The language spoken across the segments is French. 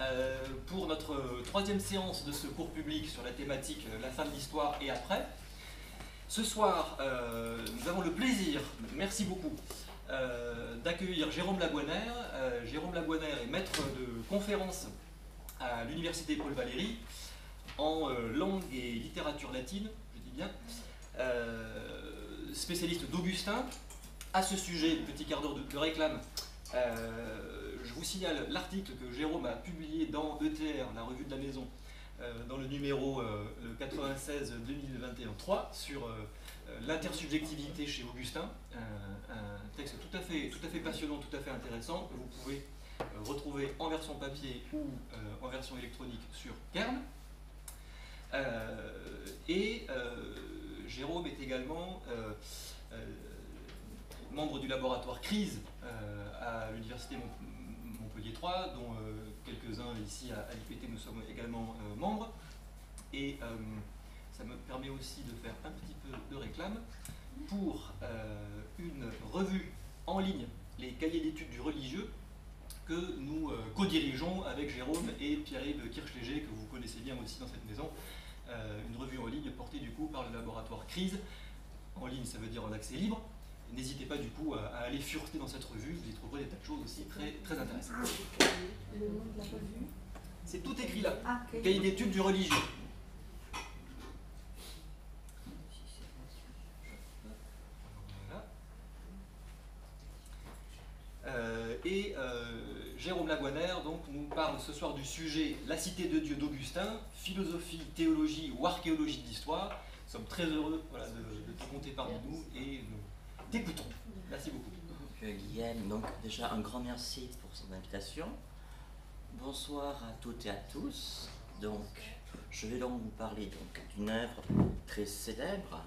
euh, pour notre troisième séance de ce cours public sur la thématique euh, La fin de l'histoire et après. Ce soir, euh, nous avons le plaisir, merci beaucoup, d'accueillir Jérôme Laboiner. Jérôme Laboiner est maître de conférence à l'Université Paul Valéry en langue et littérature latine, je dis bien, spécialiste d'Augustin. À ce sujet, petit quart d'heure de, réclame, vous signale l'article que Jérôme a publié dans ETR, la revue de la maison, euh, dans le numéro 96 2021 3 sur euh, euh, l'intersubjectivité chez Augustin, un texte tout à, fait, tout à fait passionnant, tout à fait intéressant, que vous pouvez retrouver en version papier ou en version électronique sur Kern. et Jérôme est également membre du laboratoire CRISE à l'Université Montpellier 3, dont euh, quelques-uns ici à, l'IPT nous sommes également euh, membres. Et euh, ça me permet aussi de faire un petit peu de réclame pour une revue en ligne, les cahiers d'études du religieux, que nous co-dirigeons avec Jérôme et Pierre-Yves Kirchléger, que vous connaissez bien aussi dans cette maison. une revue en ligne portée du coup par le laboratoire CRISE. En ligne, ça veut dire en accès libre. N'hésitez pas du coup à, aller fureter dans cette revue, vous y trouverez des tas de choses aussi très, très intéressantes. Le nom de la revue C'est tout écrit là. Ah, Cahier d'études du religieux. Euh, et euh, Jérôme Laguaner donc, nous parle ce soir du sujet La cité de Dieu d'Augustin, philosophie, théologie ou archéologie de l'histoire. Nous sommes très heureux de, de, te compter parmi nous et nous T'écoutons. Merci beaucoup. Guillaume, donc déjà un grand merci pour son invitation. Bonsoir à toutes et à tous. Donc, je vais donc vous parler donc d'une œuvre très célèbre,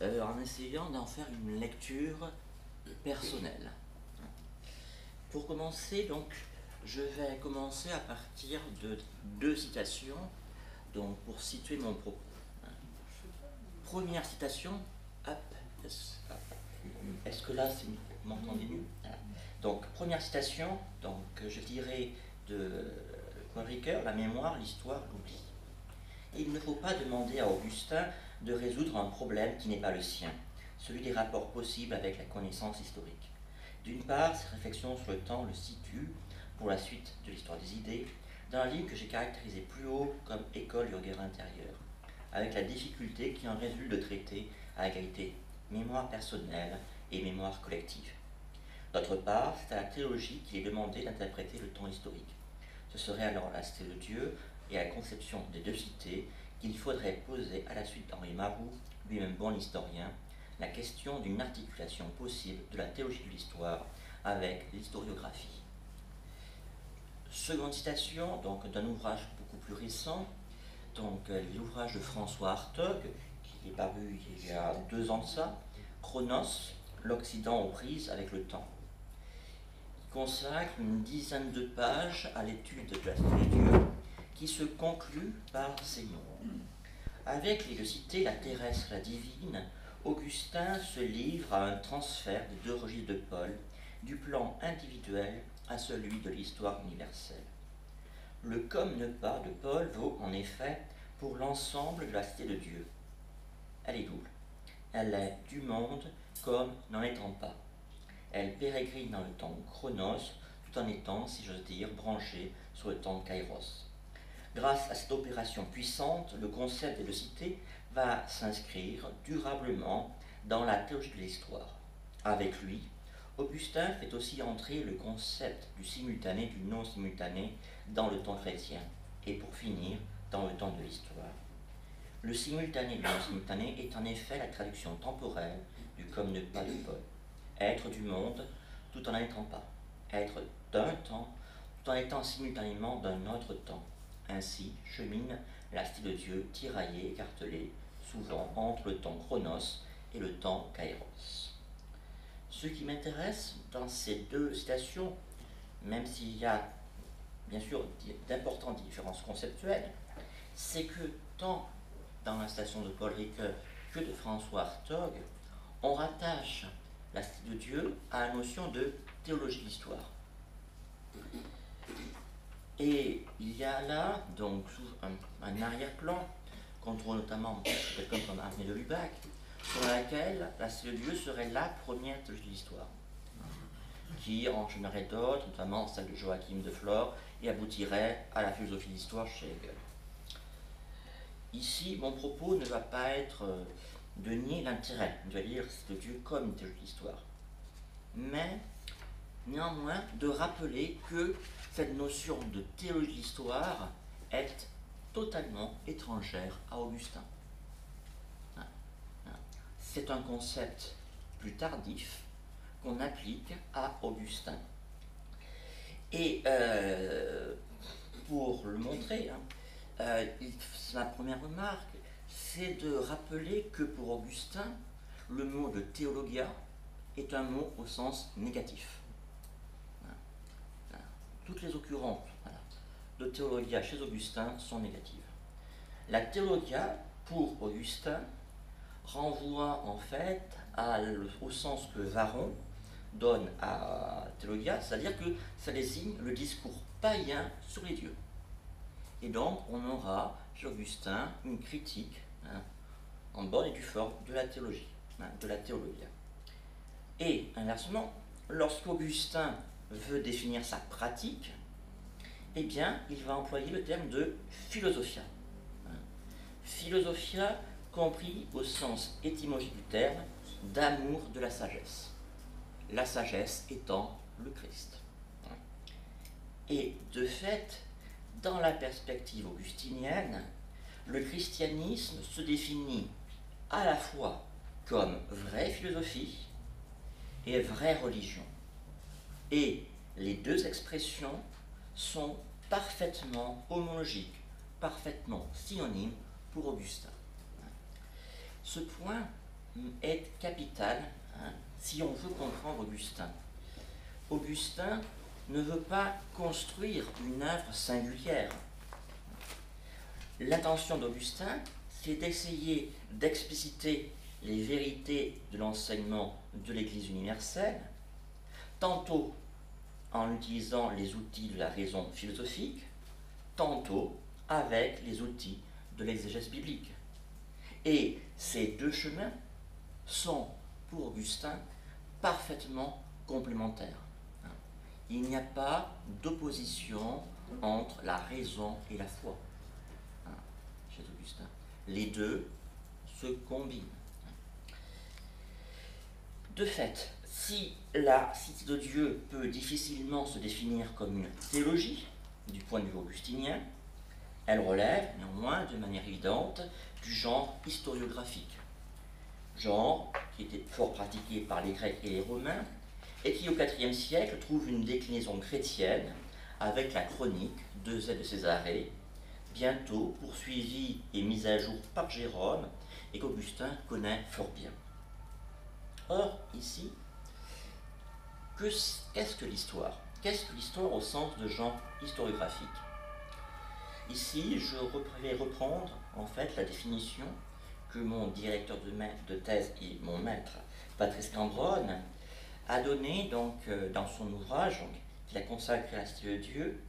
euh, en essayant d'en faire une lecture personnelle. Pour commencer, donc, je vais commencer à partir de deux citations, donc pour situer mon propos. Première citation, hop, est-ce que là, vous m'entendez mieux? Donc, première citation, donc, je dirais de Ricoeur, la mémoire, l'histoire, l'oubli. Il ne faut pas demander à Augustin de résoudre un problème qui n'est pas le sien, celui des rapports possibles avec la connaissance historique. D'une part, ses réflexions sur le temps le situent, pour la suite de l'histoire des idées, dans un livre que j'ai caractérisé plus haut comme école et guerre intérieure, avec la difficulté qui en résulte de traiter à égalité mémoire personnelle et mémoire collective. D'autre part, c'est à la théologie qu'il est demandé d'interpréter le temps historique. Ce serait alors la cité de Dieu et la conception des deux cités qu'il faudrait poser à la suite d'Henri Marou, lui-même bon historien, la question d'une articulation possible de la théologie de l'histoire avec l'historiographie. Seconde citation, donc d'un ouvrage beaucoup plus récent, donc euh, l'ouvrage de François Hartog, qui est paru il y a deux ans de ça, Chronos, l'Occident aux prises avec le temps. Il consacre une dizaine de pages à l'étude de la cité de Dieu, qui se conclut par ces mots. Avec les deux cités, la terrestre la divine, Augustin se livre à un transfert des deux registres de Paul, du plan individuel à celui de l'histoire universelle. Le comme ne pas de Paul vaut en effet pour l'ensemble de la cité de Dieu. Elle est double elle est du monde comme n'en étant pas. Elle pérégrine dans le temps chronos, tout en étant, si j'ose dire, branchée sur le temps kairos. Grâce à cette opération puissante, le concept des deux cités va s'inscrire durablement dans la théologie de l'histoire. Avec lui, Augustin fait aussi entrer le concept du simultané, du non simultané dans le temps chrétien, et pour finir, dans le temps de l'histoire. Le simultané et le non-simultané est en effet la traduction temporelle du comme ne pas de Paul. Être du monde tout en n'étant pas. Être d'un temps tout en étant simultanément d'un autre temps. Ainsi chemine la cité de Dieu tiraillée, écartelée, souvent entre le temps chronos et le temps kairos. Ce qui m'intéresse dans ces deux citations, même s'il y a bien sûr d'importantes différences conceptuelles, c'est que tant dans la station de Paul Ricoeur que de François Hartog, on rattache la de Dieu à la notion de théologie de l'histoire. Et il y a là, donc, un, arrière-plan, qu'on trouve notamment quelqu'un comme Armée de Lubac, sur laquelle la CE2 serait la première de l'histoire, qui enchaînerait d'autres, notamment celle de Joachim de Flore, et aboutirait à la philosophie d'histoire chez Hegel. Ici, mon propos ne va pas être euh, de nier l'intérêt de lire de Dieu comme une théologie d'histoire, mais néanmoins de rappeler que cette notion de théologie d'histoire est totalement étrangère à Augustin. C'est un concept plus tardif qu'on applique à Augustin. Et euh, pour le montrer, hein, euh, ma première remarque, c'est de rappeler que pour Augustin, le mot de théologia est un mot au sens négatif. Toutes les occurrences de théologia chez Augustin sont négatives. La théologia, pour Augustin, renvoie en fait au sens que Varron donne à théologia, c'est-à-dire que ça désigne le discours païen sur les dieux. Et donc, on aura chez Augustin une critique hein, en bonne et due forme de la théologie, hein, de la théologie. Et inversement, lorsqu'Augustin veut définir sa pratique, eh bien, il va employer le terme de philosophia. Hein. Philosophia compris au sens étymologique du terme d'amour de la sagesse. La sagesse étant le Christ. Et de fait, dans la perspective augustinienne, le christianisme se définit à la fois comme vraie philosophie et vraie religion. Et les deux expressions sont parfaitement homologiques, parfaitement synonymes pour Augustin. Ce point est capital hein, si on veut comprendre Augustin. Augustin ne veut pas construire une œuvre singulière. L'intention d'Augustin, c'est d'essayer d'expliciter les vérités de l'enseignement de l'Église universelle, tantôt en utilisant les outils de la raison philosophique, tantôt avec les outils de l'exégèse biblique. Et ces deux chemins sont, pour Augustin, parfaitement complémentaires. Il n'y a pas d'opposition entre la raison et la foi hein, chez Augustin. Les deux se combinent. De fait, si la cité de Dieu peut difficilement se définir comme une théologie, du point de vue augustinien, elle relève néanmoins de manière évidente du genre historiographique, genre qui était fort pratiqué par les Grecs et les Romains, et qui au IVe siècle trouve une déclinaison chrétienne avec la chronique de Z de Césarée, bientôt poursuivie et mise à jour par Jérôme, et qu'Augustin connaît fort bien. Or, ici, qu'est-ce que l'histoire? Qu'est-ce que l'histoire au sens de genre historiographique Ici, je vais reprendre en fait la définition que mon directeur de, thèse et mon maître, Patrice Cambronne, a donné donc euh, dans son ouvrage qu'il a consacré à de Dieu,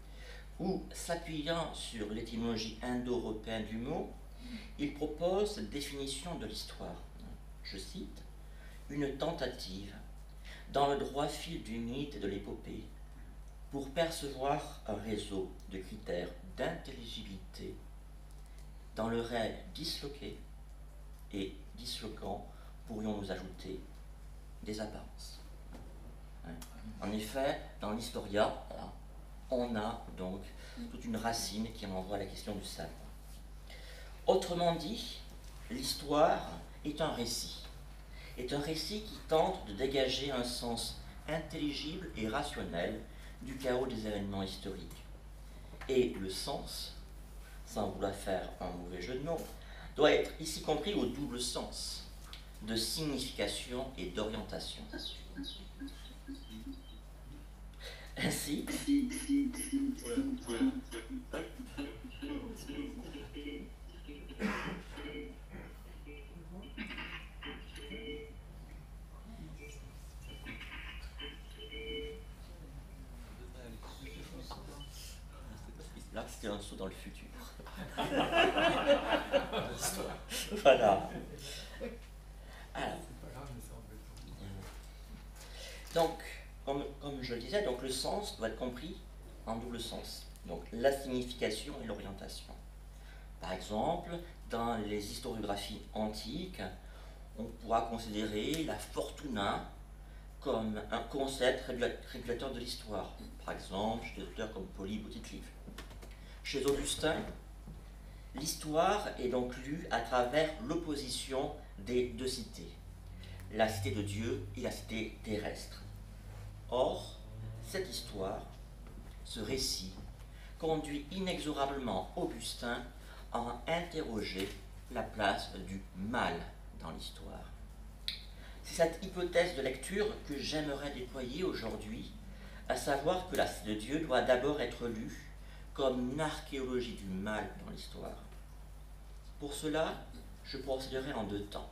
où s'appuyant sur l'étymologie indo-européenne du mot, il propose cette définition de l'histoire. Je cite une tentative dans le droit fil du mythe et de l'épopée pour percevoir un réseau de critères d'intelligibilité dans le rêve disloqué et disloquant pourrions-nous ajouter des apparences. En effet, dans l'Historia, on a donc toute une racine qui renvoie à la question du savoir. Autrement dit, l'histoire est un récit, est un récit qui tente de dégager un sens intelligible et rationnel du chaos des événements historiques. Et le sens, sans vouloir faire un mauvais jeu de mots, doit être ici compris au double sens de signification et d'orientation. Ainsi, c'est un saut dans le futur. voilà. Alors, donc, comme, je le disais, donc le sens doit être compris en double sens. Donc la signification et l'orientation. Par exemple, dans les historiographies antiques, on pourra considérer la fortuna comme un concept régulateur de l'histoire. Par exemple, chez des auteurs comme Polybe ou Chez Augustin, l'histoire est donc lue à travers l'opposition des deux cités, la cité de Dieu et la cité terrestre. Or, cette histoire, ce récit, conduit inexorablement Augustin à interroger la place du mal dans l'histoire. C'est cette hypothèse de lecture que j'aimerais déployer aujourd'hui, à savoir que la de Dieu doit d'abord être lue comme une archéologie du mal dans l'histoire. Pour cela, je procéderai en deux temps.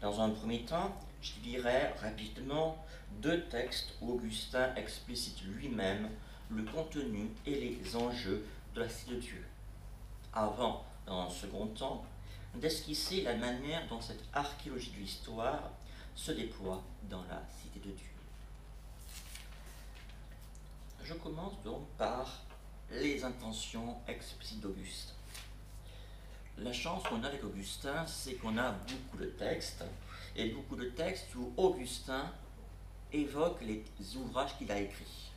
Dans un premier temps, je dirai rapidement deux textes où Augustin explicite lui-même le contenu et les enjeux de la cité de Dieu. Avant, dans un second temps, d'esquisser la manière dont cette archéologie de l'histoire se déploie dans la cité de Dieu. Je commence donc par les intentions explicites d'Augustin. La chance qu'on a avec Augustin, c'est qu'on a beaucoup de textes, et beaucoup de textes où Augustin évoque les ouvrages qu'il a écrits.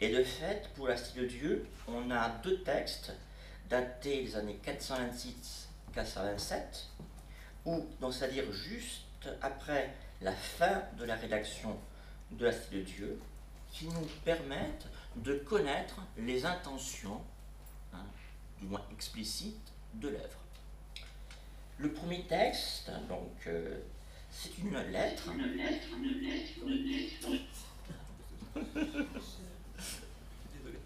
Et de fait, pour la cité de Dieu, on a deux textes datés des années 426-427, ou, c'est-à-dire juste après la fin de la rédaction de la cité de Dieu, qui nous permettent de connaître les intentions, hein, du moins explicites, de l'œuvre. Le premier texte, donc, euh, c'est une lettre. Une lettre, une lettre, une lettre. Désolé.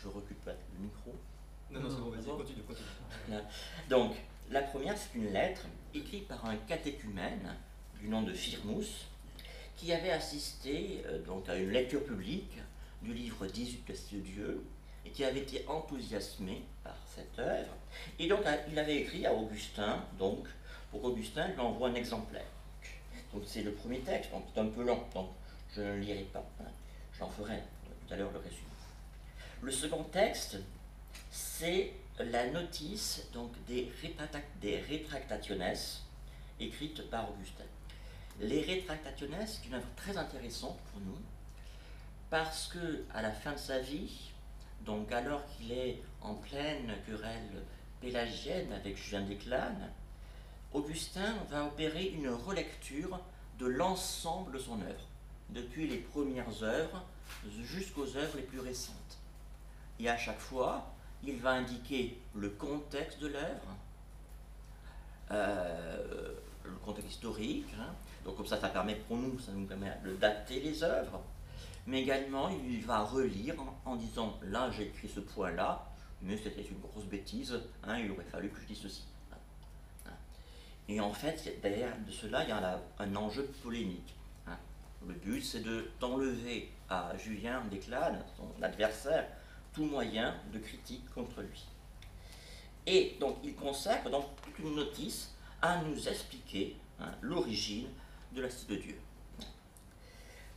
je recule pas le micro. Non, non, c'est bon, vas-y, continue, continue. Donc, la première, c'est une lettre écrite par un catéchumène du nom de Firmus, qui avait assisté euh, donc, à une lecture publique du livre 18 de Dieu qui avait été enthousiasmé par cette œuvre. Et donc, il avait écrit à Augustin, donc, pour Augustin, il lui envoie un exemplaire. Donc, c'est le premier texte, donc c'est un peu long, donc je ne le lirai pas. Hein. J'en ferai tout à l'heure le résumé. Le second texte, c'est la notice donc, des, des rétractationes écrite par Augustin. Les rétractationes, c'est une œuvre très intéressante pour nous parce que à la fin de sa vie, donc alors qu'il est en pleine querelle pélagienne avec Julien Desclanes, Augustin va opérer une relecture de l'ensemble de son œuvre, depuis les premières œuvres jusqu'aux œuvres les plus récentes. Et à chaque fois, il va indiquer le contexte de l'œuvre, euh, le contexte historique, hein. donc comme ça, ça permet pour nous, ça nous permet de dater les œuvres, mais également il va relire en, disant là j'ai écrit ce point-là, mais c'était une grosse bêtise, hein, il aurait fallu que je dise ceci. Hein. Et en fait, derrière de cela, il y a un enjeu polémique. Le but, c'est d'enlever à Julien Desclades, son adversaire, tout moyen de critique contre lui. Et donc il consacre toute une notice à nous expliquer hein, l'origine de la cité de Dieu.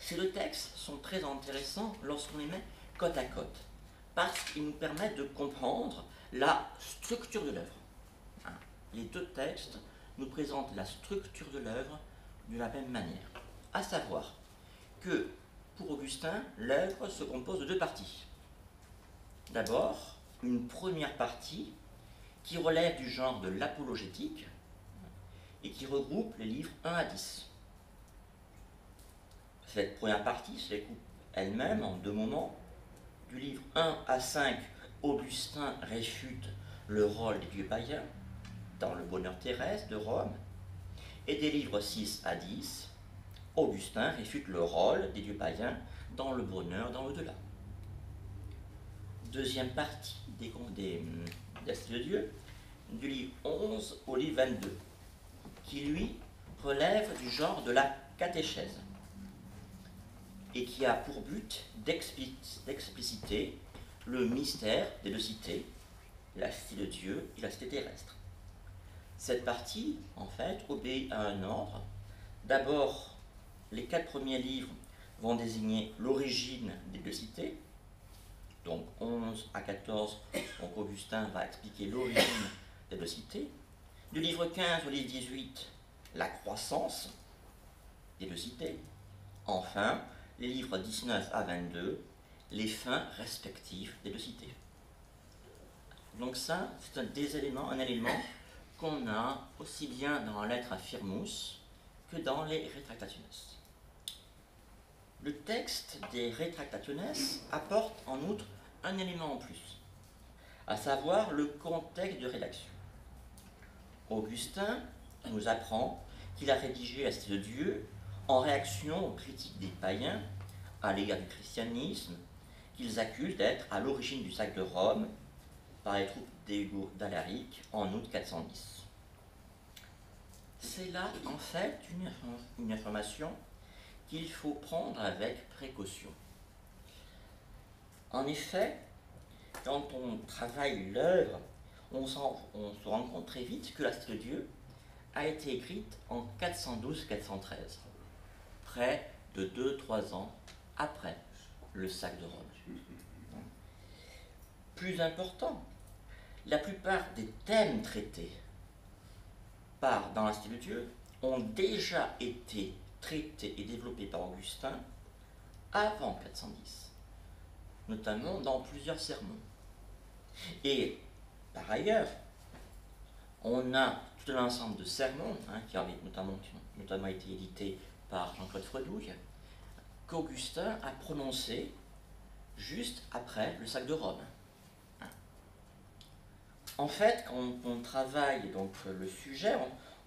Ces deux textes sont très intéressants lorsqu'on les met côte à côte, parce qu'ils nous permettent de comprendre la structure de l'œuvre. Hein? Les deux textes nous présentent la structure de l'œuvre de la même manière, à savoir que pour Augustin, l'œuvre se compose de deux parties. D'abord, une première partie qui relève du genre de l'apologétique et qui regroupe les livres 1 à 10. Cette première partie se découpe elle-même en deux moments. Du livre 1 à 5, Augustin réfute le rôle des dieux païens dans le bonheur terrestre de Rome. Et des livres 6 à 10, Augustin réfute le rôle des dieux païens dans le bonheur dans l'au-delà deuxième partie des, des, des de Dieu, du livre 11 au livre 22, qui lui relève du genre de la catéchèse. Et qui a pour but d'expliciter le mystère des deux cités, la cité de Dieu et la cité terrestre. Cette partie, en fait, obéit à un ordre. D'abord, les quatre premiers livres vont désigner l'origine des deux cités. Donc 11 à 14, donc Augustin va expliquer l'origine des deux cités. Du livre 15 au livre 18, la croissance des deux cités. Enfin, les livres 19 à 22, les fins respectives des deux cités. Donc ça, c'est un des éléments, un élément qu'on a aussi bien dans la lettre à Firmus que dans les Retractationes. Le texte des Retractationes apporte en outre un élément en plus, à savoir le contexte de rédaction. Augustin nous apprend qu'il a rédigé Cité de Dieu en réaction aux critiques des païens à l'égard du christianisme, qu'ils accusent d'être à l'origine du sac de Rome par les troupes d'Hugo d'Alaric en août 410. C'est là, en fait, une, information qu'il faut prendre avec précaution. En effet, quand on travaille l'œuvre, on, on, se rend compte très vite que la de Dieu a été écrite en 412-413, près de 2-3 ans après le sac de Rome. Plus important, la plupart des thèmes traités par dans de Dieu ont déjà été traités et développés par Augustin avant 410, notamment dans plusieurs sermons. Et par ailleurs, on a tout un ensemble de sermons hein, qui, ont notamment, notamment été édités par Jean-Claude Fredouille, qu'Augustin a prononcé juste après le sac de Rome. En fait, quand on, travaille donc le sujet,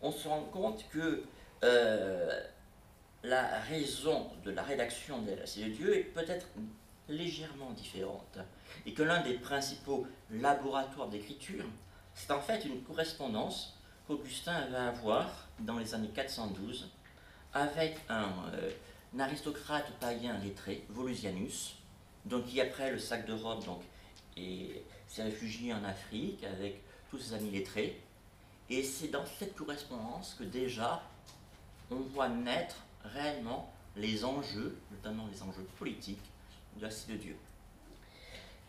on, se rend compte que euh, la raison de la rédaction de la de Dieu est peut-être légèrement différente et que l'un des principaux laboratoires d'écriture, c'est en fait une correspondance qu'Augustin va avoir dans les années 412 avec un, euh, aristocrate païen lettré, Volusianus, donc qui après le sac de Rome donc, s'est réfugié en Afrique avec tous ses amis lettrés. Et c'est dans cette correspondance que déjà on voit naître réellement les enjeux, notamment les enjeux politiques de la cité de Dieu.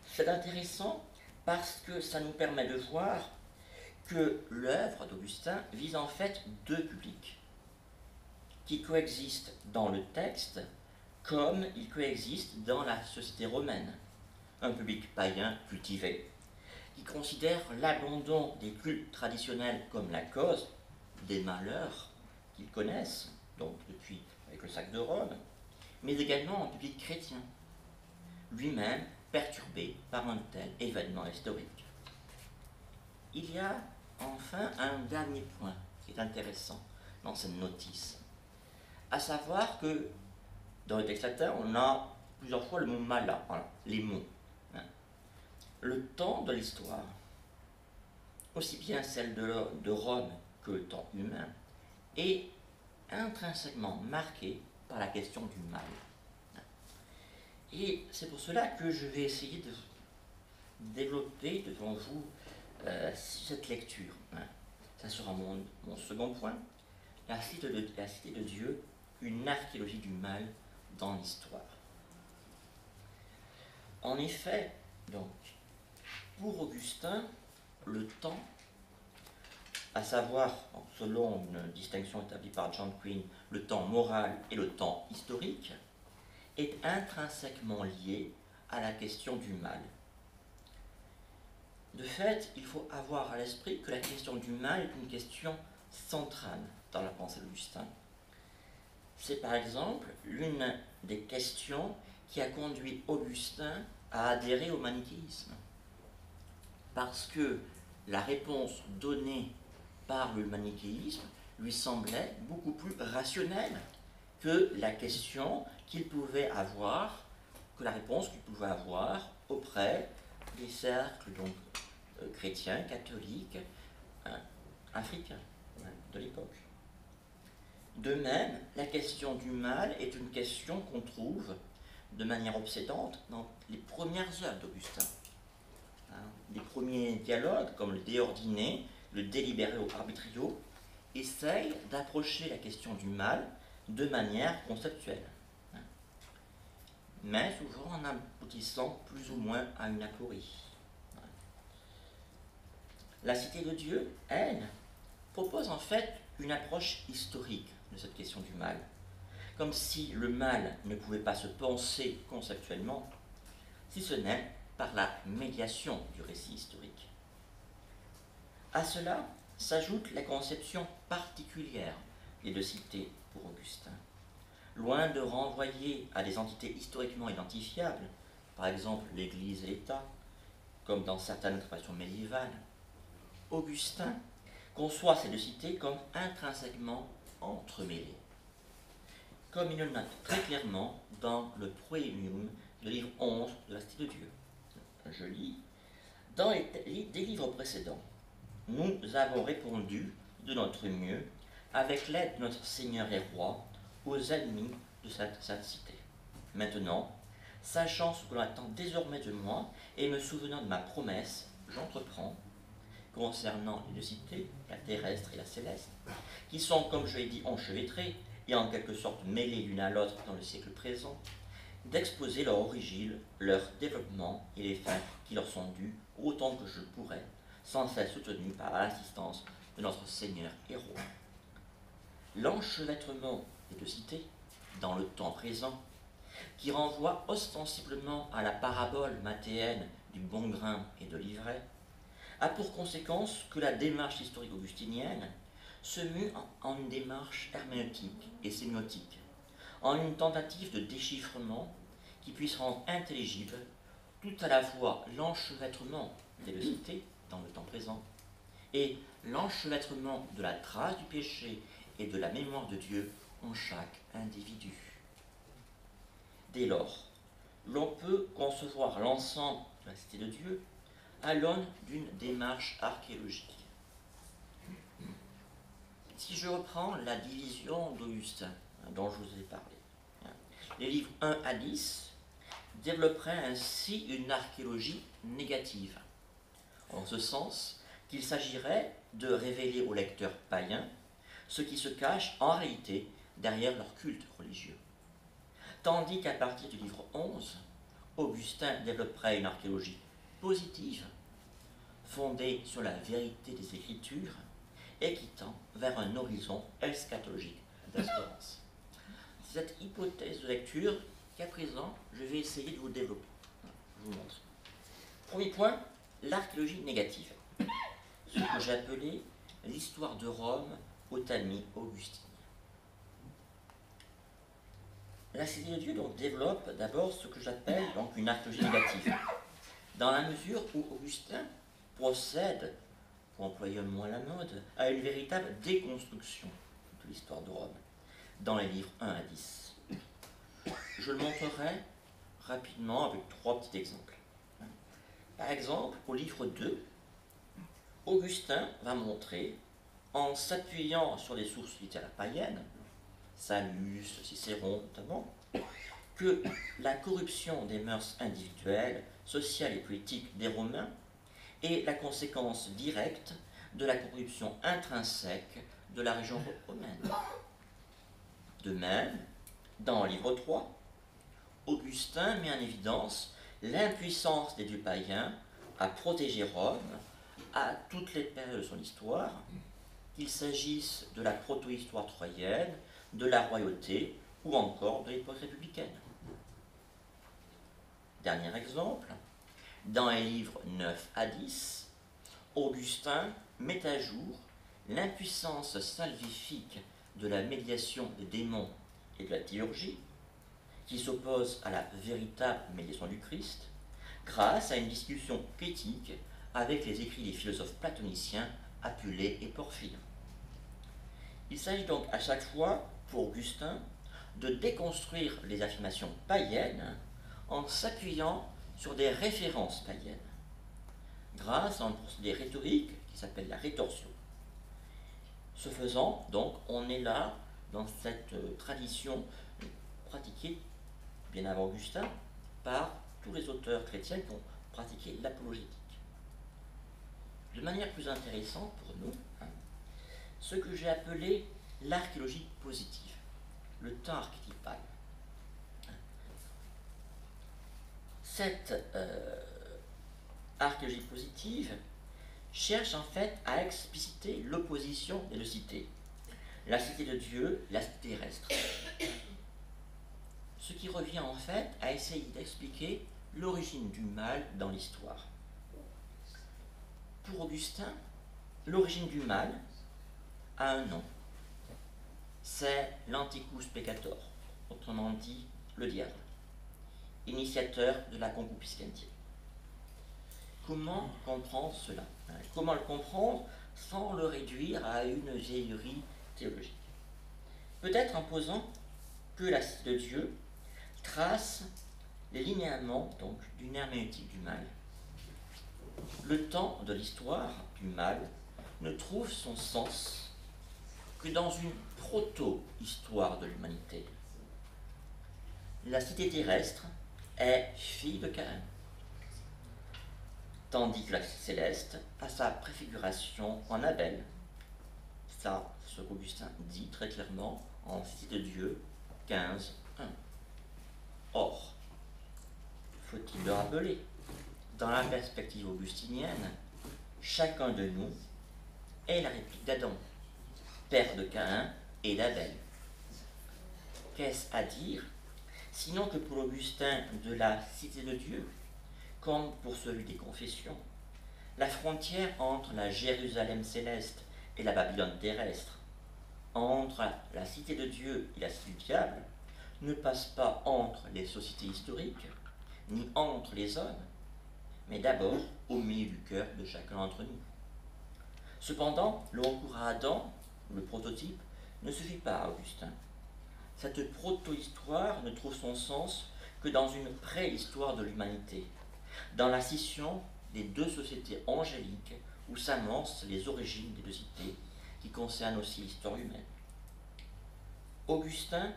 C'est intéressant parce que ça nous permet de voir que l'œuvre d'Augustin vise en fait deux publics qui coexistent dans le texte comme ils coexistent dans la société romaine. Un public païen cultivé, qui considère l'abandon des cultes traditionnels comme la cause des malheurs qu'ils connaissent, donc depuis avec le sac de Rome, mais également un public chrétien, lui-même perturbé par un tel événement historique. Il y a enfin un dernier point qui est intéressant dans cette notice, à savoir que dans le texte latin, on a plusieurs fois le mot mala, les mots. Hein. Le temps de l'histoire, aussi bien celle de, Rome que le temps humain, est intrinsèquement marqué par la question du mal. Et c'est pour cela que je vais essayer de développer devant vous euh, cette lecture. Hein. Ça sera mon, second point. La cité de Dieu, une archéologie du mal dans l'histoire. En effet, donc, pour Augustin, le temps, à savoir, selon une distinction établie par John Quinn, le temps moral et le temps historique, est intrinsèquement lié à la question du mal. De fait, il faut avoir à l'esprit que la question du mal est une question centrale dans la pensée d'Augustin. C'est par exemple l'une des questions qui a conduit Augustin à adhérer au manichéisme. Parce que la réponse donnée par le manichéisme lui semblait beaucoup plus rationnelle que la question qu'il pouvait avoir, que la réponse qu'il pouvait avoir auprès des cercles donc, euh, chrétiens, catholiques, hein, africains hein, de l'époque. De même, la question du mal est une question qu'on trouve de manière obsédante dans les premières œuvres d'Augustin. Hein, les premiers dialogues, comme le déordiné, le délibéré au arbitrio, essayent d'approcher la question du mal de manière conceptuelle, hein, mais souvent en aboutissant plus ou moins à une aporie. La cité de Dieu, elle, propose en fait une approche historique de cette question du mal, comme si le mal ne pouvait pas se penser conceptuellement, si ce n'est par la médiation du récit historique. À cela s'ajoute la conception particulière des deux cités pour Augustin. Loin de renvoyer à des entités historiquement identifiables, par exemple l'Église et l'État, comme dans certaines traditions médiévales, Augustin conçoit ces deux cités comme intrinsèquement entremêlées, comme il le note très clairement dans le Proemium de livre 11 de la Cité de Dieu. Je lis Dans les, des livres précédents, nous avons répondu de notre mieux, avec l'aide de notre Seigneur et Roi, aux ennemis de cette sainte cité. Maintenant, sachant ce que l'on attend désormais de moi et me souvenant de ma promesse, j'entreprends concernant les deux cités, la terrestre et la céleste, qui sont, comme je l'ai dit, enchevêtrées et en quelque sorte mêlées l'une à l'autre dans le siècle présent, d'exposer leur origine, leur développement et les fins qui leur sont dues autant que je pourrais, sans cesse soutenu par l'assistance de notre Seigneur et Roi. L'enchevêtrement des deux cités, dans le temps présent, qui renvoie ostensiblement à la parabole mathéenne du bon grain et de l'ivraie, a pour conséquence que la démarche historique augustinienne se mue en une démarche herméneutique et sémiotique, en une tentative de déchiffrement qui puisse rendre intelligible tout à la fois l'enchevêtrement des deux cités dans le temps présent et l'enchevêtrement de la trace du péché et de la mémoire de Dieu en chaque individu. Dès lors, l'on peut concevoir l'ensemble de la cité de Dieu à l'aune d'une démarche archéologique. Si je reprends la division d'Augustin, hein, dont je vous ai parlé, hein, les livres 1 à 10 développeraient ainsi une archéologie négative, en ce sens qu'il s'agirait de révéler aux lecteurs païens ce qui se cache en réalité derrière leur culte religieux. Tandis qu'à partir du livre 11, Augustin développerait une archéologie positive, fondée sur la vérité des Écritures et qui tend vers un horizon eschatologique d'espérance. C'est cette hypothèse de lecture qu'à présent je vais essayer de vous développer. Je vous montre. Premier point, l'archéologie négative. Ce que appelé l'histoire de Rome au Talmi augustinien. La Cité de Dieu donc, développe d'abord ce que j'appelle une archéologie négative dans la mesure où Augustin procède, pour employer le mot à la mode, à une véritable déconstruction de l'histoire de Rome, dans les livres 1 à 10. Je le montrerai rapidement avec trois petits exemples. Par exemple, au livre 2, Augustin va montrer, en s'appuyant sur des sources littéraires païennes, Sallust, Cicéron notamment, que la corruption des mœurs individuelles sociale et politique des Romains est la conséquence directe de la corruption intrinsèque de la région romaine. De même, dans livre 3, Augustin met en évidence l'impuissance des dieux païens à protéger Rome à toutes les périodes de son histoire, qu'il s'agisse de la proto-histoire troyenne, de la royauté ou encore de l'époque républicaine. Dernier exemple, dans les livres 9 à 10, Augustin met à jour l'impuissance salvifique de la médiation des démons et de la théurgie, qui s'oppose à la véritable médiation du Christ, grâce à une discussion critique avec les écrits des philosophes platoniciens Apulée et Porphyre. Il s'agit donc à chaque fois, pour Augustin, de déconstruire les affirmations païennes en s'appuyant sur des références païennes, grâce à un procédé rhétorique qui s'appelle la rétorsion. Ce faisant, donc, on est là dans cette euh, tradition pratiquée bien avant Augustin, par tous les auteurs chrétiens qui ont pratiqué l'apologétique. De manière plus intéressante pour nous, hein, ce que j'ai appelé l'archéologie positive, le temps archétypal. Cette euh, archéologie positive cherche en fait à expliciter l'opposition des deux cités. La cité de Dieu, la cité terrestre. Ce qui revient en fait à essayer d'expliquer l'origine du mal dans l'histoire. Pour Augustin, l'origine du mal a un nom. C'est l'anticus peccator, autrement dit le diable, initiateur de la concupiscentie. Comment comprendre cela? Comment le comprendre sans le réduire à une vieillerie théologique Peut-être en posant que la cité de Dieu trace les linéaments donc d'une herméneutique du mal. Le temps de l'histoire du mal ne trouve son sens que dans une proto-histoire de l'humanité. La cité terrestre est fille de Caïn, tandis que la céleste a sa préfiguration en Abel. Ça, ce qu'Augustin dit très clairement en Cité de Dieu 15, 1. Or, faut-il le rappeler, dans la perspective augustinienne, chacun de nous est la réplique d'Adam, père de Caïn et d'Abel. Qu'est-ce à dire Sinon que pour Augustin de la cité de Dieu, comme pour celui des confessions, la frontière entre la Jérusalem céleste et la Babylone terrestre, entre la cité de Dieu et la cité du diable, ne passe pas entre les sociétés historiques, ni entre les hommes, mais d'abord au milieu du cœur de chacun d'entre nous. Cependant, le recours à Adam, le prototype, ne suffit pas à Augustin. Cette proto-histoire ne trouve son sens que dans une préhistoire de l'humanité, dans la scission des deux sociétés angéliques où s'amorcent les origines des deux cités qui concernent aussi l'histoire humaine. Augustin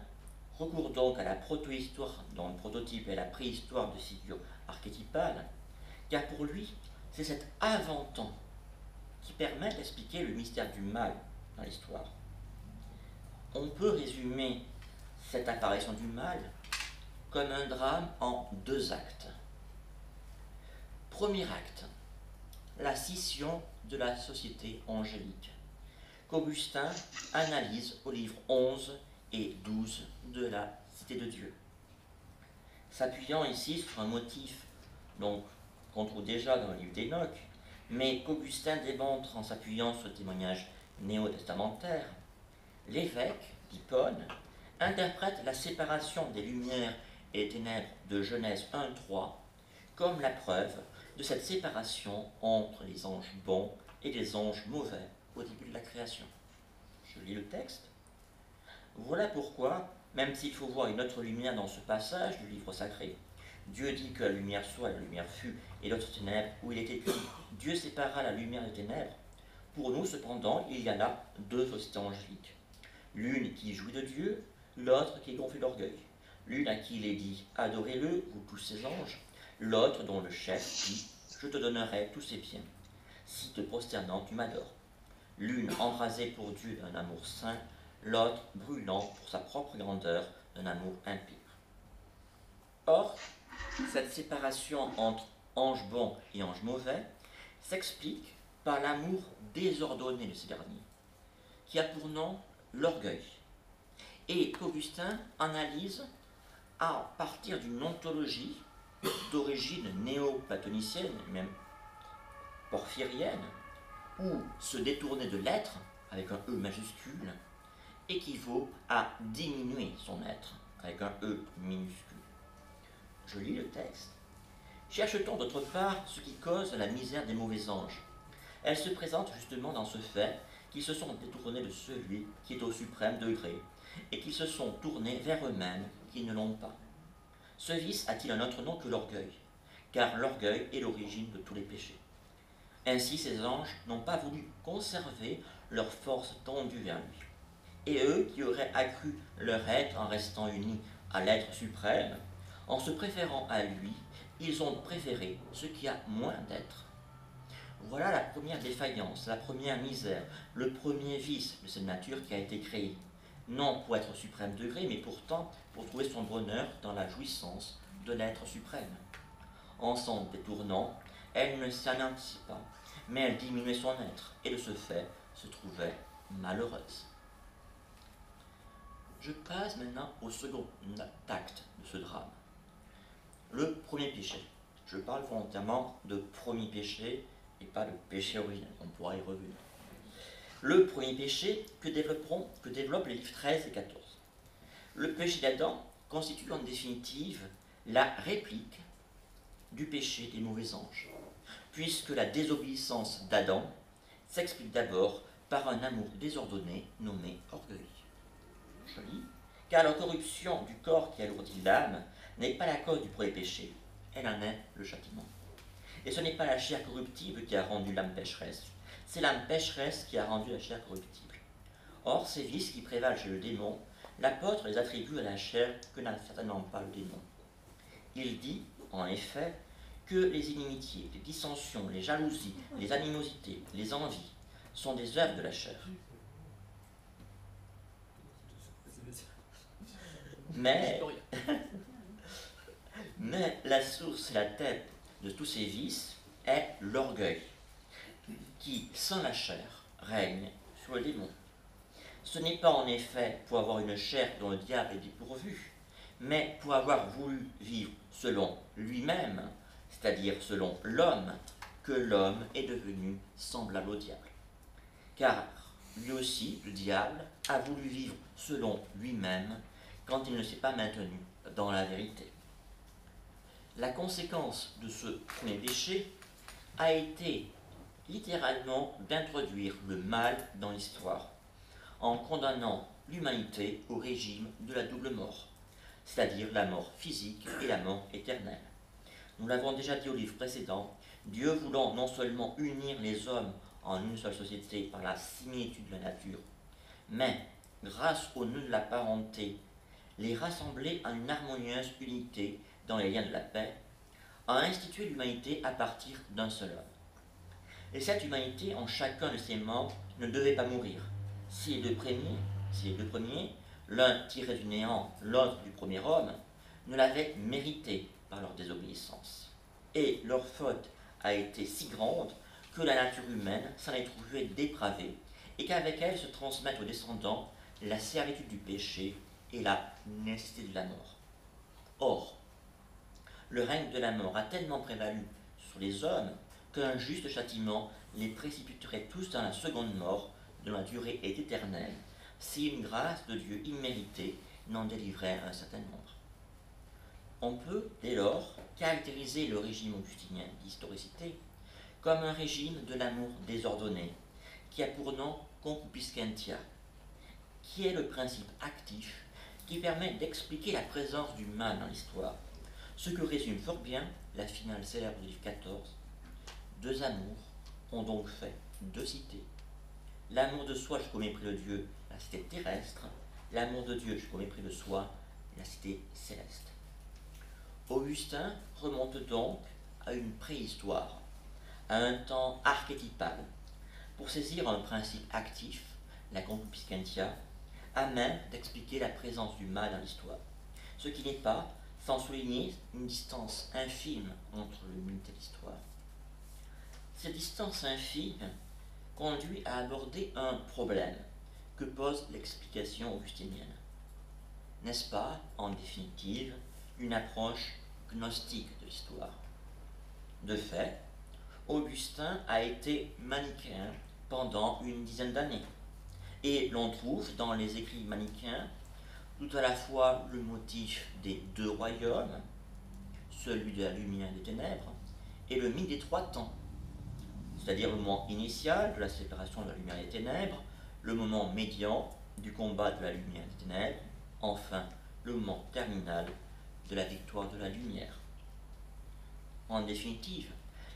recourt donc à la proto-histoire dont le prototype est la préhistoire de figures archétypales, car pour lui, c'est cet avant-temps qui permet d'expliquer le mystère du mal dans l'histoire. On peut résumer cette apparition du mal comme un drame en deux actes. Premier acte, la scission de la société angélique, qu'Augustin analyse au livre 11 et 12 de la Cité de Dieu. S'appuyant ici sur un motif qu'on trouve déjà dans le livre d'Enoch, mais qu'Augustin démontre en s'appuyant sur le témoignage néo-testamentaire, l'évêque d'Hippone interprète la séparation des lumières et ténèbres de Genèse 1-3 comme la preuve de cette séparation entre les anges bons et les anges mauvais au début de la création. Je lis le texte. Voilà pourquoi, même s'il faut voir une autre lumière dans ce passage du livre sacré, Dieu dit que la lumière soit la lumière fut, et l'autre ténèbre, où il est écrit Dieu sépara la lumière des ténèbres. Pour nous, cependant, il y a là deux sociétés angéliques. L'une qui jouit de Dieu, l'autre qui est gonflée d'orgueil. L'une à qui il est dit Adorez-le, vous tous ces anges. L'autre dont le chef dit Je te donnerai tous ces biens. Si te prosternant, tu m'adores. L'une embrasée pour Dieu d'un amour saint, l'autre brûlant pour sa propre grandeur d'un amour impire. Or, cette séparation entre ange bon et ange mauvais s'explique par l'amour désordonné de ces derniers, qui a pour nom l'orgueil, et qu'Augustin analyse à partir d'une ontologie d'origine néo-platonicienne, même porphyrienne, où se détourner de l'être, avec un E majuscule, équivaut à diminuer son être avec un E minuscule. Je lis le texte. Cherche-t-on d'autre part ce qui cause la misère des mauvais anges? Elle se présente justement dans ce fait qu'ils se sont détournés de celui qui est au suprême degré et qu'ils se sont tournés vers eux-mêmes qui ne l'ont pas. Ce vice a-t-il un autre nom que l'orgueil? Car l'orgueil est l'origine de tous les péchés. Ainsi ces anges n'ont pas voulu conserver leur force tendue vers lui et eux qui auraient accru leur être en restant unis à l'être suprême, En se préférant à lui, ils ont préféré ce qui a moins d'être. Voilà la première défaillance, la première misère, le premier vice de cette nature qui a été créée. Non pour être suprême degré, mais pourtant pour trouver son bonheur dans la jouissance de l'être suprême. En s'en détournant, elle ne s'anéantit pas, mais elle diminuait son être, et de ce fait se trouvait malheureuse. Je passe maintenant au second acte de ce drame. Le premier péché. Je parle volontairement de premier péché et pas de péché originel, on pourra y revenir. Le premier péché que, développeront, développent les livres 13 et 14. Le péché d'Adam constitue en définitive la réplique du péché des mauvais anges, puisque la désobéissance d'Adam s'explique d'abord par un amour désordonné nommé orgueil. Joli. Car la corruption du corps qui alourdit l'âme n'est pas la cause du premier péché, elle en est le châtiment. Et ce n'est pas la chair corruptible qui a rendu l'âme pécheresse, c'est l'âme pécheresse qui a rendu la chair corruptible. Or, ces vices qui prévalent chez le démon, l'apôtre les attribue à la chair que n'a certainement pas le démon. Il dit, en effet, que les inimitiés, les dissensions, les jalousies, les animosités, les envies sont des œuvres de la chair. Mais, mais la source et la tête de tous ces vices est l'orgueil, qui, sans la chair, règne sur le démon. Ce n'est pas en effet pour avoir une chair dont le diable est dépourvu, mais pour avoir voulu vivre selon lui-même, c'est-à-dire selon l'homme, que l'homme est devenu semblable au diable. Car lui aussi, le diable, a voulu vivre selon lui-même quand il ne s'est pas maintenu dans la vérité. La conséquence de ce premier péché a été littéralement d'introduire le mal dans l'histoire, en condamnant l'humanité au régime de la double mort, c'est-à-dire la mort physique et la mort éternelle. Nous l'avons déjà dit au livre précédent, Dieu voulant non seulement unir les hommes en une seule société par la similitude de la nature, mais, grâce au nœud de la parenté, les rassembler en une harmonieuse unité dans les liens de la paix, a institué l'humanité à partir d'un seul homme. Et cette humanité, en chacun de ses membres, ne devait pas mourir. Si les deux premiers, si les deux premiers l'un tiré du néant, l'autre du premier homme, ne l'avaient mérité par leur désobéissance. Et leur faute a été si grande que la nature humaine s'en est trouvée dépravée et qu'avec elle se transmettent aux descendants la servitude du péché et la nécessité de la mort. Or, le règne de la mort a tellement prévalu sur les hommes qu'un juste châtiment les précipiterait tous dans la seconde mort, dont la durée est éternelle, si une grâce de Dieu imméritée n'en délivrait un certain nombre. On peut, dès lors, caractériser le régime augustinien d'historicité comme un régime de l'amour désordonné, qui a pour nom concupiscentia, qui est le principe actif qui permet d'expliquer la présence du mal dans l'histoire, ce que résume fort bien la finale célèbre du livre 14. Deux amours ont donc fait deux cités. L'amour de soi jusqu'au mépris de Dieu, la cité terrestre, l'amour de Dieu jusqu'au mépris de soi, la cité céleste. Augustin remonte donc à une préhistoire, à un temps archétypal, pour saisir un principe actif, la concupiscentia, à même d'expliquer la présence du mal dans l'histoire, ce qui n'est pas sans souligner une distance infime entre le mythe et l'histoire. Cette distance infime conduit à aborder un problème que pose l'explication augustinienne. N'est-ce pas, en définitive, une approche gnostique de l'histoire? De fait, Augustin a été manichéen pendant une dizaine d'années. Et l'on trouve dans les écrits manichéens tout à la fois le motif des deux royaumes, celui de la lumière et des ténèbres, et le mythe des trois temps, c'est-à-dire le moment initial de la séparation de la lumière et des ténèbres, le moment médian du combat de la lumière et des ténèbres, enfin le moment terminal de la victoire de la lumière. En définitive,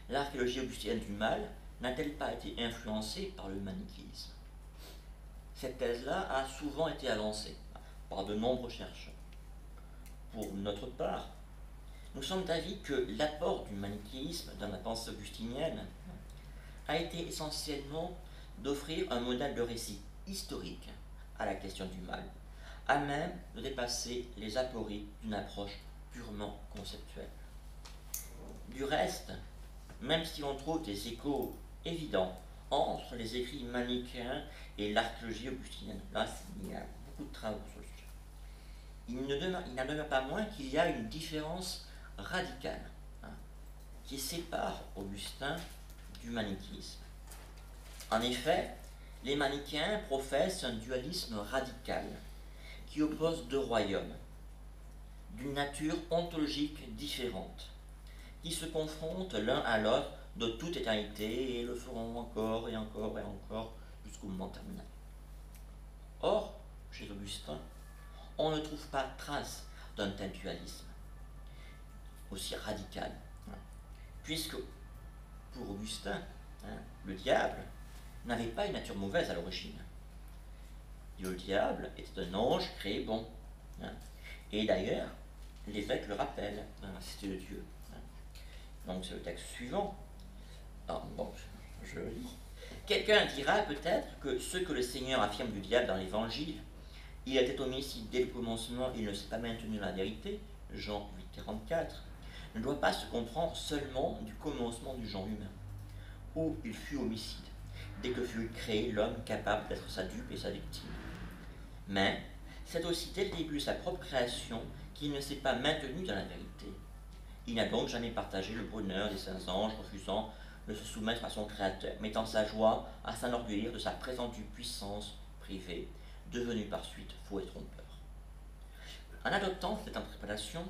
l'archéologie augustinienne du mal n'a-t-elle pas été influencée par le manichéisme? Cette thèse-là a souvent été avancée par de nombreux chercheurs. Pour notre part, nous sommes d'avis que l'apport du manichéisme dans la pensée augustinienne a été essentiellement d'offrir un modèle de récit historique à la question du mal, à même de dépasser les apories d'une approche purement conceptuelle. Du reste, même si on trouve des échos évidents entre les écrits manichéens et l'archéologie augustinienne, là il y a beaucoup de travaux sur le sujet, il n'en demeure, pas moins qu'il y a une différence radicale hein, qui sépare Augustin du manichéisme. En effet, les manichéens professent un dualisme radical qui oppose deux royaumes d'une nature ontologique différente, qui se confrontent l'un à l'autre de toute éternité et le feront encore et encore et encore jusqu'au moment terminal. Or, chez Augustin, on ne trouve pas trace d'un tel dualisme aussi radical, hein, puisque pour Augustin, hein, le diable n'avait pas une nature mauvaise à l'origine. Le diable était un ange créé bon. Hein. Et d'ailleurs, l'évêque le rappelle la cité de Dieu. Donc c'est le texte suivant. Ah, bon, je lis. Quelqu'un dira peut-être que ce que le Seigneur affirme du diable dans l'Évangile, il a été homicide dès le commencement, il ne s'est pas maintenu dans la vérité, Jean 8, 44, ne doit pas se comprendre seulement du commencement du genre humain, où il fut homicide, dès que fut créé l'homme capable d'être sa dupe et sa victime. Mais c'est aussi dès le début de sa propre création qu'il ne s'est pas maintenu dans la vérité. Il n'a donc jamais partagé le bonheur des saints anges, refusant de se soumettre à son Créateur, mettant sa joie à s'enorgueillir de sa prétendue puissance privée, devenue par suite faux et trompeur. En adoptant cette interprétation,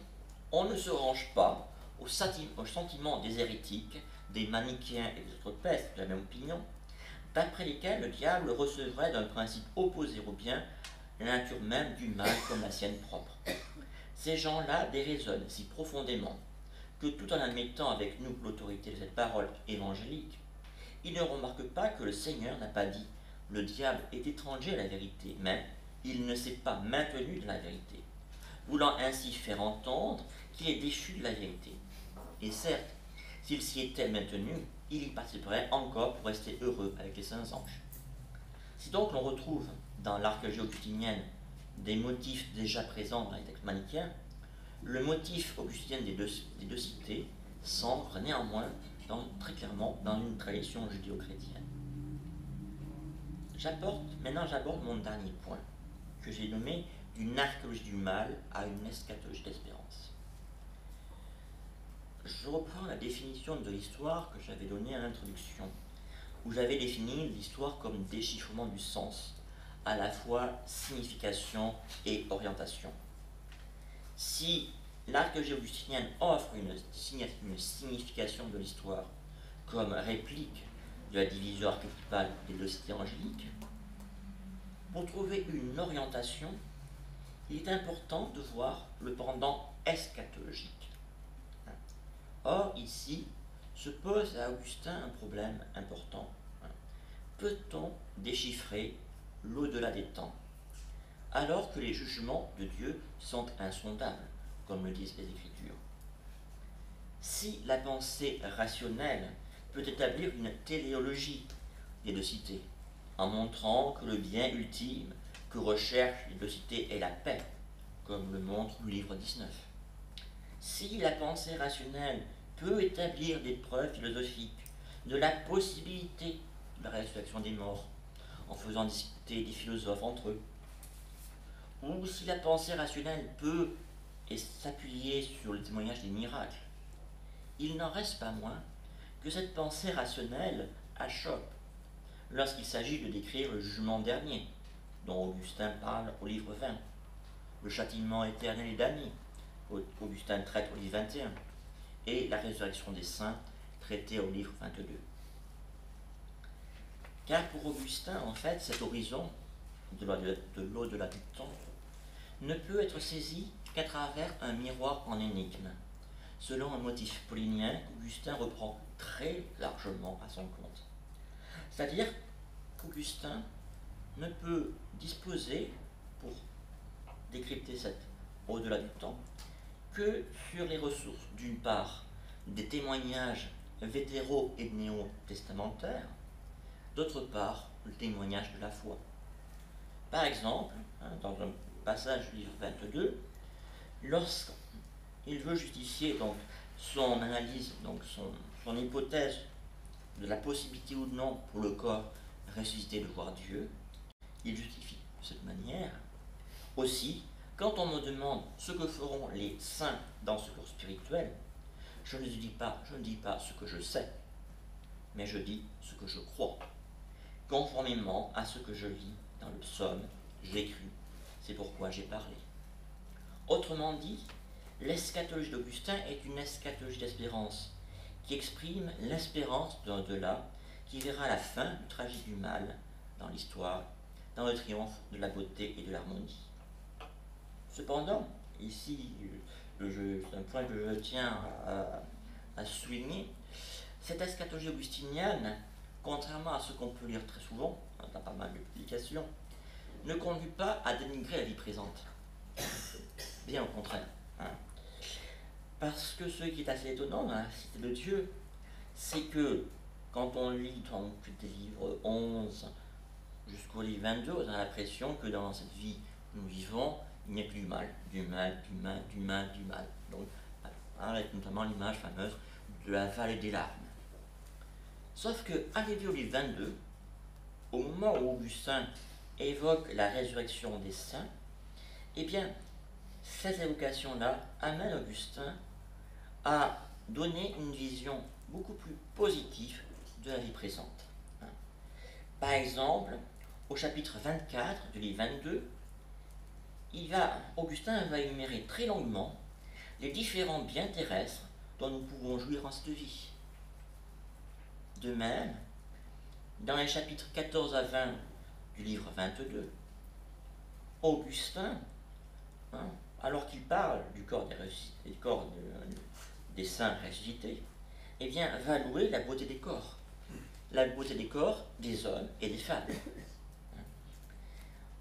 on ne se range pas au, sentiment des hérétiques, des manichéens et des autres pestes de la même opinion, d'après lesquels le diable recevrait d'un principe opposé au bien la nature même du mal comme la sienne propre. Ces gens-là déraisonnent si profondément que tout en admettant avec nous l'autorité de cette parole évangélique, ils ne remarquent pas que le Seigneur n'a pas dit le diable est étranger à la vérité, mais il ne s'est pas maintenu dans la vérité, voulant ainsi faire entendre qu'il est déchu de la vérité. Et certes, s'il s'y était maintenu, il y participerait encore pour rester heureux avec les saints anges. Si donc l'on retrouve dans l'archéologie augustinienne des motifs déjà présents dans les textes manichéens, le motif augustinien des deux, cités s'ancre néanmoins très clairement dans une tradition judéo-chrétienne. J'apporte, maintenant j'aborde mon dernier point, que j'ai nommé d'une archéologie du mal à une eschatologie d'espérance. Je reprends la définition de l'histoire que j'avais donnée à l'introduction, où j'avais défini l'histoire comme déchiffrement du sens, à la fois signification et orientation. Si l'archéologie augustinienne offre une, une signification de l'histoire comme réplique de la division archétypale des deux cités angéliques, pour trouver une orientation, il est important de voir le pendant eschatologique. Or, ici, se pose à Augustin un problème important. Peut-on déchiffrer l'au-delà des temps, alors que les jugements de Dieu sont insondables, comme le disent les Écritures? Si la pensée rationnelle peut établir une téléologie des deux cités, en montrant que le bien ultime que recherchent les deux cités est la paix, comme le montre le livre 19. Si la pensée rationnelle peut établir des preuves philosophiques de la possibilité de la résurrection des morts, en faisant discuter des philosophes entre eux, ou si la pensée rationnelle peut s'appuyer sur le témoignage des miracles, il n'en reste pas moins que cette pensée rationnelle achoppe lorsqu'il s'agit de décrire le jugement dernier, dont Augustin parle au livre 20, le châtiment éternel et damné, Augustin traite au livre 21, et la résurrection des saints, traitée au livre 22. Car pour Augustin, en fait, cet horizon de l'au-delà du temps ne peut être saisi qu'à travers un miroir en énigme, selon un motif paulinien qu'Augustin reprend très largement à son compte. C'est-à-dire qu'Augustin ne peut disposer, pour décrypter cet au-delà du temps, que sur les ressources, d'une part, des témoignages vétéraux et néo-testamentaires, d'autre part, le témoignage de la foi. Par exemple, hein, dans un passage du livre 22, lorsqu'il veut justifier son analyse, donc son, son hypothèse de la possibilité ou non pour le corps ressuscité de voir Dieu, il justifie de cette manière. Aussi, quand on me demande ce que feront les saints dans ce corps spirituel, je ne dis pas, ce que je sais, mais je dis ce que je crois, conformément à ce que je lis dans le psaume, cru, c'est pourquoi j'ai parlé. Autrement dit, l'eschatologie d'Augustin est une eschatologie d'espérance qui exprime l'espérance d'un delà qui verra la fin du tragique du mal dans l'histoire, dans le triomphe de la beauté et de l'harmonie. Cependant, ici, c'est un point que je tiens à, souligner, cette eschatologie augustinienne, contrairement à ce qu'on peut lire très souvent dans pas mal de publications, ne conduit pas à dénigrer la vie présente. Bien au contraire. Hein. Parce que ce qui est assez étonnant dans la cité de Dieu, c'est que quand on lit des livres 11 jusqu'au livre 22, on a l'impression que dans cette vie nous vivons, il n'y a plus du mal, du mal, du mal, du mal, du mal. Donc, avec notamment l'image fameuse de la vallée des larmes. Sauf que, au livre 22, au moment où Augustin évoque la résurrection des saints, eh bien, cette évocation-là amène Augustin à donner une vision beaucoup plus positive de la vie présente. Par exemple, au chapitre 24 du livre 22, Augustin va énumérer très longuement les différents biens terrestres dont nous pouvons jouir en cette vie. De même, dans les chapitres 14 à 20 du livre 22, Augustin, hein, alors qu'il parle du corps des, corps des saints ressuscités, eh bien, va louer la beauté des corps. La beauté des corps des hommes et des femmes.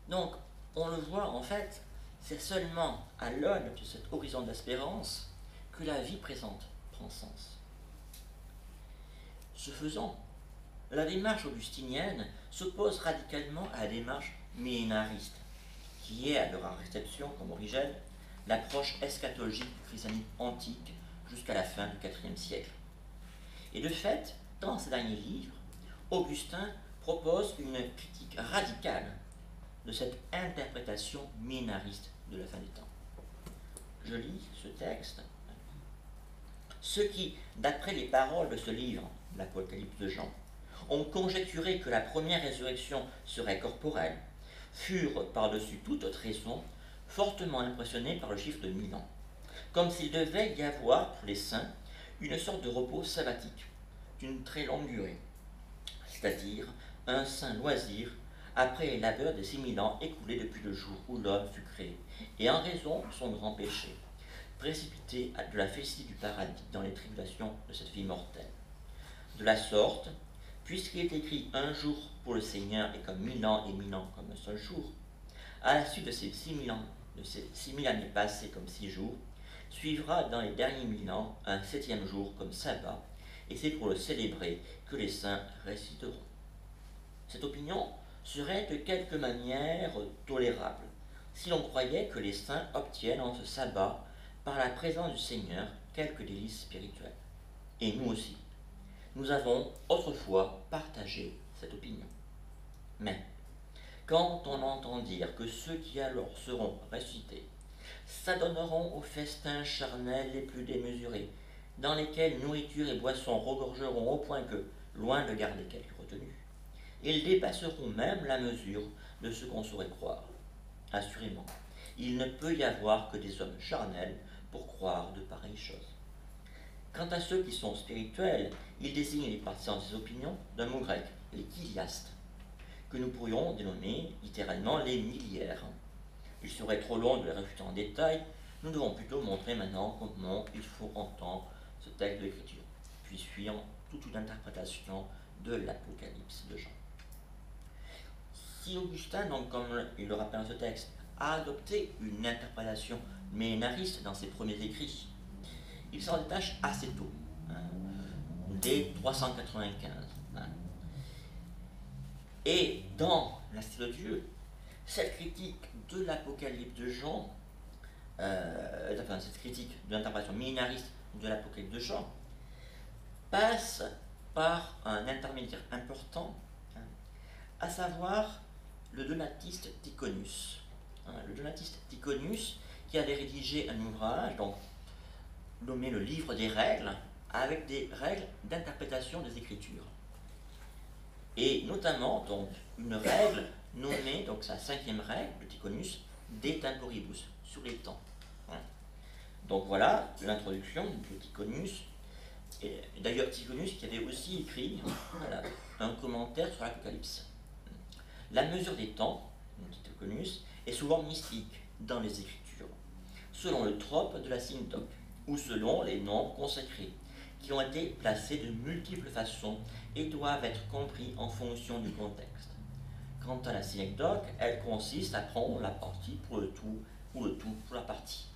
Donc, on le voit en fait, c'est seulement à l'aune de cet horizon d'espérance que la vie présente prend sens. Ce faisant, la démarche augustinienne s'oppose radicalement à la démarche millénariste, qui est à leur réception comme origine l'approche eschatologique du christianisme antique jusqu'à la fin du IVe siècle. Et de fait, dans ses derniers livres, Augustin propose une critique radicale de cette interprétation millénariste de la fin des temps. Je lis ce texte. Ceux qui, d'après les paroles de ce livre, l'Apocalypse de Jean, ont conjecturé que la première résurrection serait corporelle, furent, par-dessus toute autre raison, fortement impressionnés par le chiffre de mille ans, comme s'il devait y avoir pour les saints une sorte de repos sabbatique d'une très longue durée, c'est-à-dire un saint loisir après labeurs des six mille ans écoulés depuis le jour où l'homme fut créé, et en raison de son grand péché, précipité de la félicité du paradis dans les tribulations de cette vie mortelle. De la sorte, puisqu'il est écrit un jour pour le Seigneur et comme mille ans et mille ans comme un seul jour, à la suite de ces six mille ans, de ces six mille années passées comme six jours, suivra dans les derniers mille ans un septième jour comme sabbat, et c'est pour le célébrer que les saints réciteront. Cette opinion serait de quelque manière tolérable si l'on croyait que les saints obtiennent en ce sabbat, par la présence du Seigneur, quelques délices spirituelles. Et nous aussi. Nous avons autrefois partagé cette opinion. Mais, quand on entend dire que ceux qui alors seront ressuscités s'adonneront aux festins charnels les plus démesurés, dans lesquels nourriture et boissons regorgeront au point que, loin de garder quelque retenue, ils dépasseront même la mesure de ce qu'on saurait croire. Assurément, il ne peut y avoir que des hommes charnels pour croire de pareilles choses. Quant à ceux qui sont spirituels, ils désignent les partisans des opinions d'un mot grec, les kiliastes, que nous pourrions dénommer littéralement les millières. Il serait trop long de les réfuter en détail, nous devons plutôt montrer maintenant comment il faut entendre ce texte de l'écriture, puis suivre toute une interprétation de l'Apocalypse de Jean. Si Augustin, donc, comme il le rappelle dans ce texte, a adopté une interprétation millénariste dans ses premiers écrits, il s'en détache assez tôt, hein, dès 395. Hein. Et dans la de Dieu, cette critique de l'Apocalypse de Jean, euh, enfin, cette critique de l'interprétation millénariste de l'Apocalypse de Jean, passe par un intermédiaire important, hein, à savoir le donatiste Ticonius. Hein, le donatiste Ticonius qui avait rédigé un ouvrage nommé le Livre des règles, avec des règles d'interprétation des Écritures. Et notamment donc une règle nommée, donc sa cinquième règle de Ticonius, De temporibus, sur les temps. Hein. Donc voilà l'introduction de Ticonius. Et d'ailleurs, Ticonius qui avait aussi écrit un commentaire sur l'Apocalypse. La mesure des temps, dit Ticonius, est souvent mystique dans les Écritures, selon le trope de la synecdoque, ou selon les noms consacrés, qui ont été placés de multiples façons et doivent être compris en fonction du contexte. Quant à la synecdoque, elle consiste à prendre la partie pour le tout ou le tout pour la partie.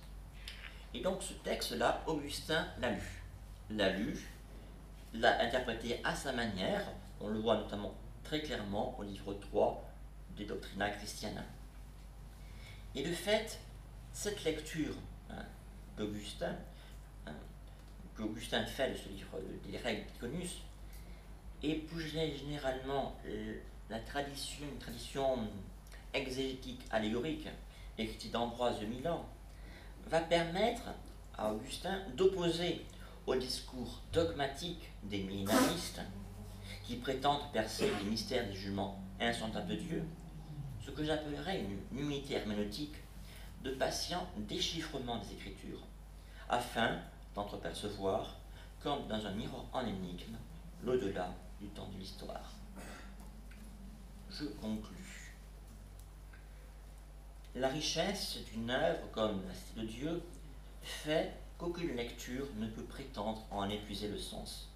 Et donc ce texte-là, Augustin l'a lu. L'a lu, l'a interprété à sa manière, on le voit notamment très clairement au livre 3 des Doctrina Christiana. Et de fait, cette lecture hein, d'Augustin, hein, qu'Augustin fait de ce livre des règles d'Iconus, et plus généralement euh, la tradition, une tradition exégétique allégorique, écrite d'Ambroise de Milan, va permettre à Augustin d'opposer au discours dogmatique des millénaristes qui prétendent percer les mystères des jugements insondables de Dieu, ce que j'appellerais une unité herméneutique de patient déchiffrement des Écritures, afin d'entrepercevoir, comme dans un miroir en énigme, l'au-delà du temps de l'histoire. Je conclus. La richesse d'une œuvre comme la Cité de Dieu fait qu'aucune lecture ne peut prétendre en épuiser le sens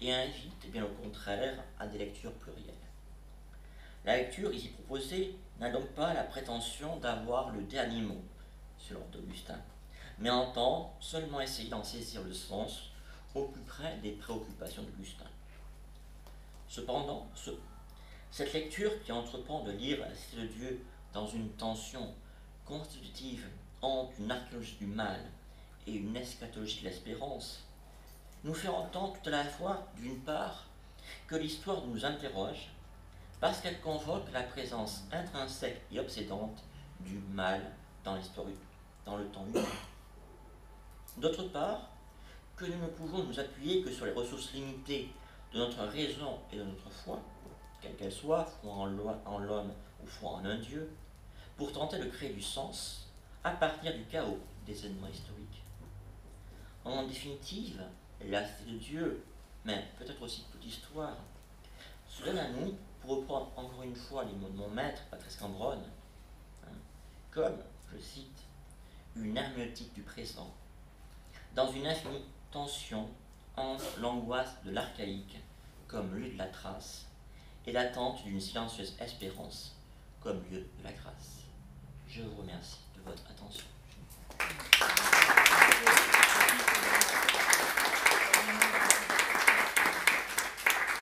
et invite bien au contraire à des lectures plurielles. La lecture ici proposée n'a donc pas la prétention d'avoir le dernier mot, selon d'Augustin, mais entend seulement essayer d'en saisir le sens au plus près des préoccupations d'Augustin. Cependant, cette lecture qui entreprend de lire la cité de Dieu dans une tension constitutive entre une archéologie du mal et une eschatologie de l'espérance nous fait entendre tout à la fois, d'une part, que l'histoire nous interroge, parce qu'elle convoque la présence intrinsèque et obsédante du mal dans l'histoire, dans le temps humain. D'autre part, que nous ne pouvons nous appuyer que sur les ressources limitées de notre raison et de notre foi, quelle qu'elle soit, foi en l'homme ou foi en un Dieu, pour tenter de créer du sens à partir du chaos des événements historiques. En définitive, la cité de Dieu, mais peut-être aussi toute l'histoire, se donne à nous, pour reprendre encore une fois les mots de mon maître, Patrice Cambronne, hein, comme, je cite, une herméneutique du présent, dans une infinie tension entre l'angoisse de l'archaïque comme lieu de la trace et l'attente d'une silencieuse espérance comme lieu de la grâce. Je vous remercie de votre attention.